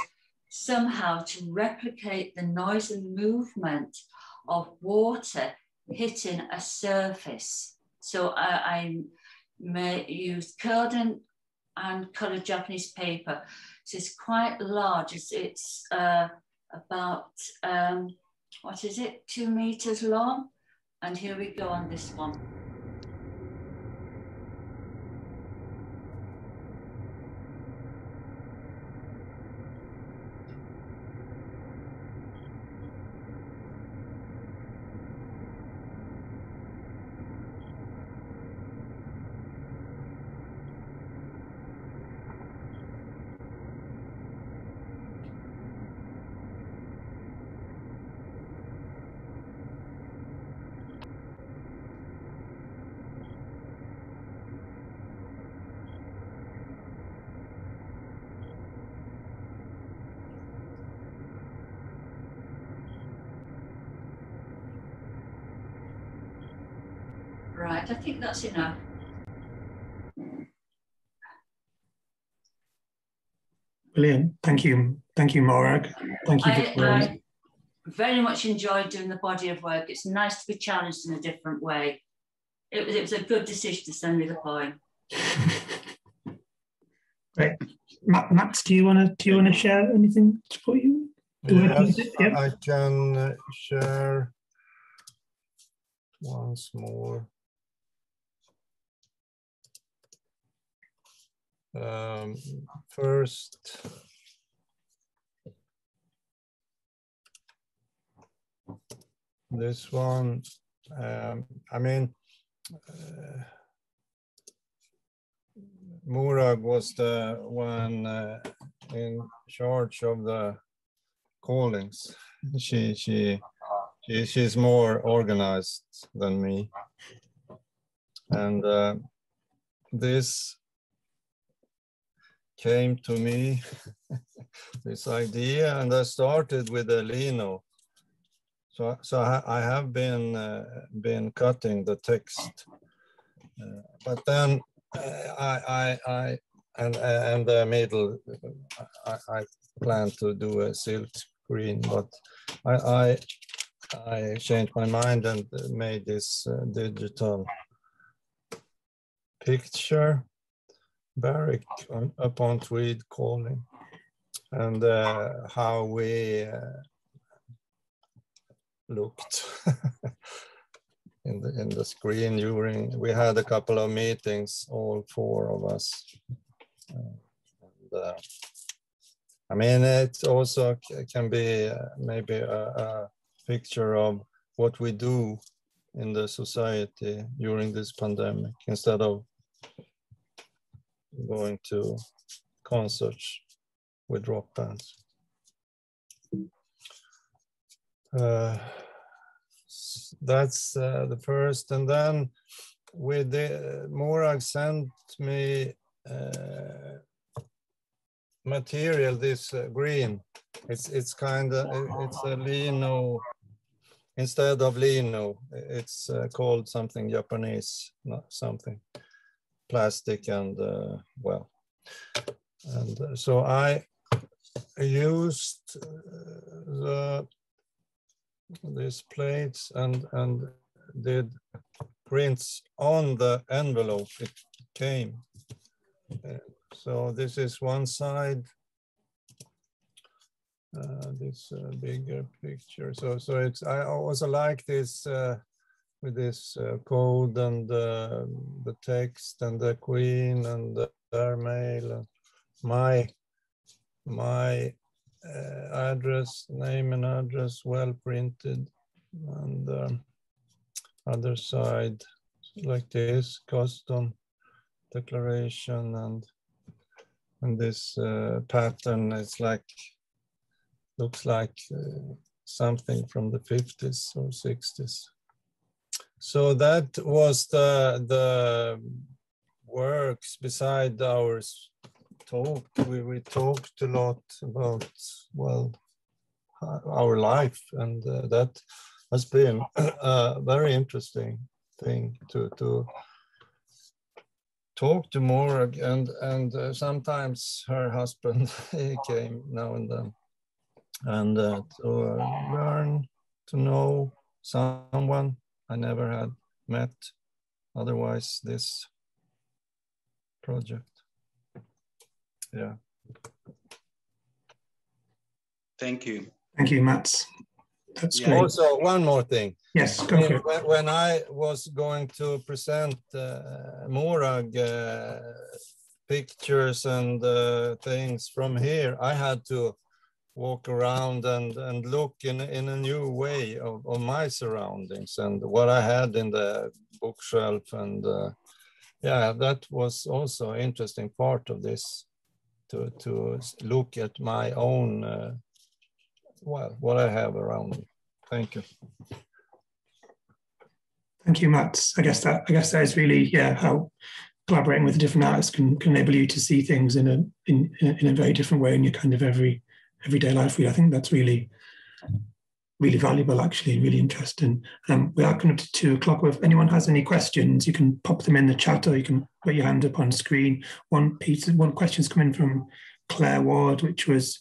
somehow to replicate the noise and movement of water hitting a surface. So I may use curled and, and colored Japanese paper. So it's quite large. It's, it's uh, about, um, what is it, two meters long? And here we go on this one. Right, I think that's enough. Brilliant. Thank you. Thank you, Morag. Thank you. I, I very much enjoyed doing the body of work. It's nice to be challenged in a different way. It was, it was a good decision to send me the poem. Great. Matt, do you want to do you want to share anything for you? Yes, yep. I can uh, share once more. Um, first, this one, um, I mean, uh, Morag was the one uh, in charge of the callings. She, she, she, she's more organized than me. And uh, this came to me, this idea, and I started with a lino. So, so I, have been uh, been cutting the text, uh, but then uh, I, I, I and and the middle, I, I plan to do a silk screen, but I, I I changed my mind and made this uh, digital picture Berwick on, upon Tweed calling and uh, how we uh, looked in the in the screen during we had a couple of meetings all four of us. Uh, and, uh, I mean it also can be uh, maybe a, a picture of what we do in the society during this pandemic instead of going to concerts with rock bands. Uh, that's uh, the first, and then with the Morag sent me uh, material. This uh, green, it's it's kind of it's a lino instead of lino. It's uh, called something Japanese, something plastic and uh, well and uh, so I used uh, the these plates and and did prints on the envelope it came. Uh, so this is one side. Uh, this uh, bigger picture. So so it's I also like this with this uh, code and uh, the text and the queen and the mail and my my uh, address name and address well printed and um, other side like this custom declaration and and this uh, pattern is like looks like uh, something from the 50s or 60s. So that was the the works beside our talk. We, we talked a lot about well our life, and uh, that has been a very interesting thing to to talk to more. and and uh, sometimes her husband he came now and then and uh, to learn to know someone I never had met otherwise this project. Yeah. Thank you. Thank you Mats. That's yeah. great. Also one more thing. Yes, go for it. When, when I was going to present uh, Morag uh, pictures and uh, things from here, I had to walk around and, and look in, in a new way of, of my surroundings and what I had in the bookshelf. And uh, yeah, that was also an interesting part of this to, to look at my own, uh, well, what I have around me. Thank you. Thank you, Mats. I guess that I guess that is really yeah how collaborating with different artists can, can enable you to see things in a in in a very different way in your kind of every everyday life. Really, I think that's really really valuable, actually, really interesting. Um, we are coming up to two o'clock. If anyone has any questions, you can pop them in the chat or you can put your hand up on screen. One piece, one question's coming from Claire Ward, which was,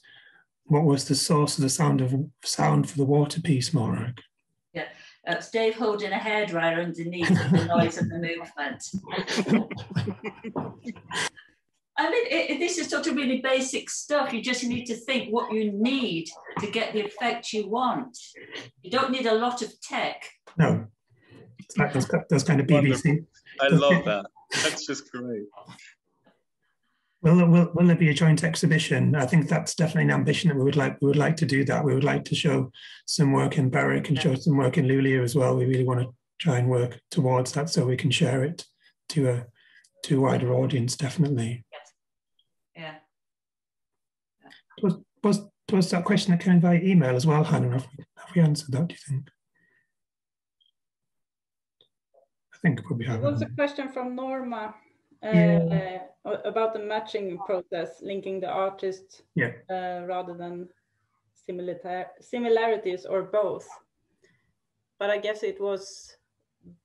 what was the source of the sound of sound for the water piece, Morag? Yeah, it's Dave holding a hairdryer underneath the noise of the movement. I mean, it, it, this is sort of really basic stuff. You just need to think what you need to get the effect you want. You don't need a lot of tech. No, it's like those, those kind of BBC. I love that. That's just great. Will, will, will there be a joint exhibition? I think that's definitely an ambition that we would like. We would like to do that. We would like to show some work in Berwick and yeah. show some work in Luleå as well. We really want to try and work towards that so we can share it to a to a wider audience. Definitely. Yes. Yeah. Was, was was that question that came via email as well, Hannah? Have we, have we answered that? Do you think? I think we have. There was a question from Norma yeah. uh, about the matching process, linking the artists yeah. uh, rather than similar similarities or both. But I guess it was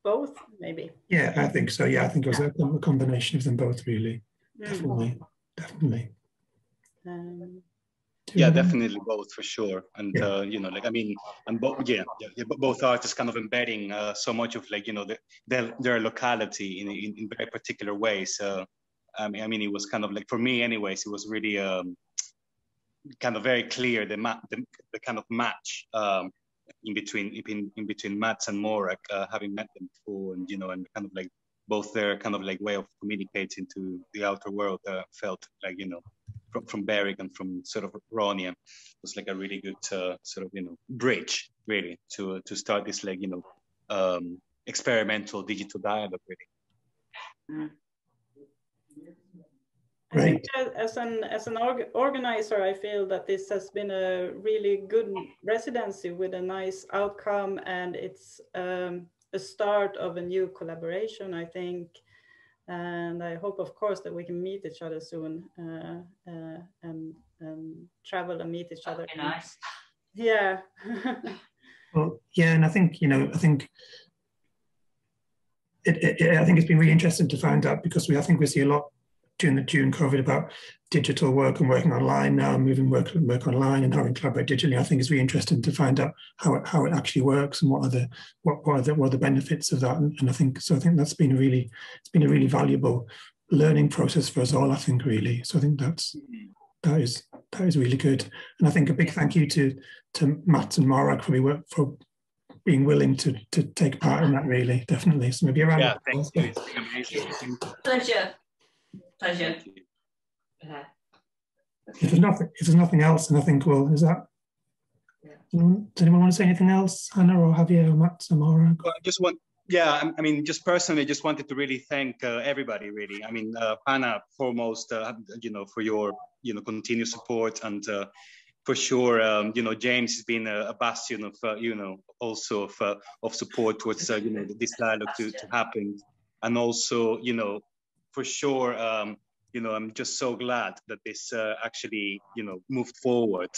both, maybe. Yeah, I think so. Yeah, I think it was a, a combination of them both, really. Mm. Definitely, definitely. Um, yeah definitely both for sure and yeah. uh, you know like i mean and both yeah, yeah, both artists kind of embedding uh, so much of like you know the, their, their locality in, in, in very particular ways uh, I mean, I mean, it was kind of like for me, anyways. It was really um, kind of very clear the, ma- the, the kind of match um, in between in, in between Mats and Morag, uh, having met them before, and you know, and kind of like both their kind of like way of communicating to the outer world uh, felt like you know from, from Berwick and from sort of Råneå was like a really good uh, sort of you know bridge really to to start this like you know um, experimental digital dialogue really. Right. As an as an org organizer, I feel that this has been a really good residency with a nice outcome, and it's um, a start of a new collaboration. I think and I hope, of course, that we can meet each other soon uh, uh, and, and travel and meet each other. nice. Yeah. well, yeah, and I think you know, I think it, it, I think it's been really interesting to find out because we I think we see a lot during the June COVID about digital work and working online now, moving work work online and how we collaborate digitally. I think it's really interesting to find out how it, how it actually works and what are the what, what are the what are the benefits of that. And, and I think so. I think that's been a really it's been a really valuable learning process for us all. I think really. So I think that's that is that is really good. And I think a big thank you to to Matt and Morag for work for being willing to to take part in that. Really, definitely. So maybe around. Yeah, thank you. It's been amazing. Pleasure. Pleasure. If there's nothing, if there's nothing else, then I think is that? Yeah. Does anyone want to say anything else, Hannah or Javier or Matt or Morag? Well, I just want yeah, I, mean, just personally, just wanted to really thank uh, everybody. Really, I mean, uh, Hannah foremost, uh, you know, for your you know continued support, and uh, for sure, um, you know, James has been a, a bastion of uh, you know also of uh, of support towards you know this dialogue to, to happen, and also you know, for sure, um, you know, I'm just so glad that this actually you know moved forward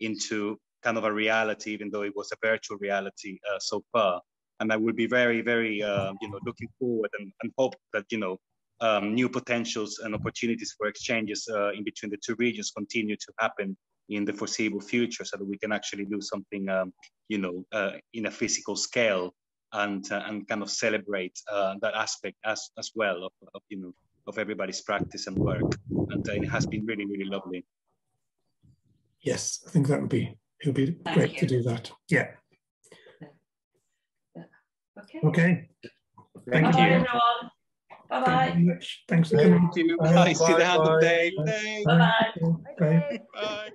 into kind of a reality, even though it was a virtual reality so far. And I will be very, very, uh, you know, looking forward and, and hope that, you know, um, new potentials and opportunities for exchanges uh, in between the two regions continue to happen in the foreseeable future so that we can actually do something, um, you know, uh, in a physical scale and, uh, and kind of celebrate uh, that aspect as, as well of, of, you know, of everybody's practice and work. And uh, it has been really, really lovely. Yes, I think that would be, it would be Thank great you. to do that. Yeah. Okay. Okay. Thank Bye, you. everyone. Bye bye. Thanks for coming. Thank you. Bye. Bye. See the hand of. Bye bye. Bye. Bye.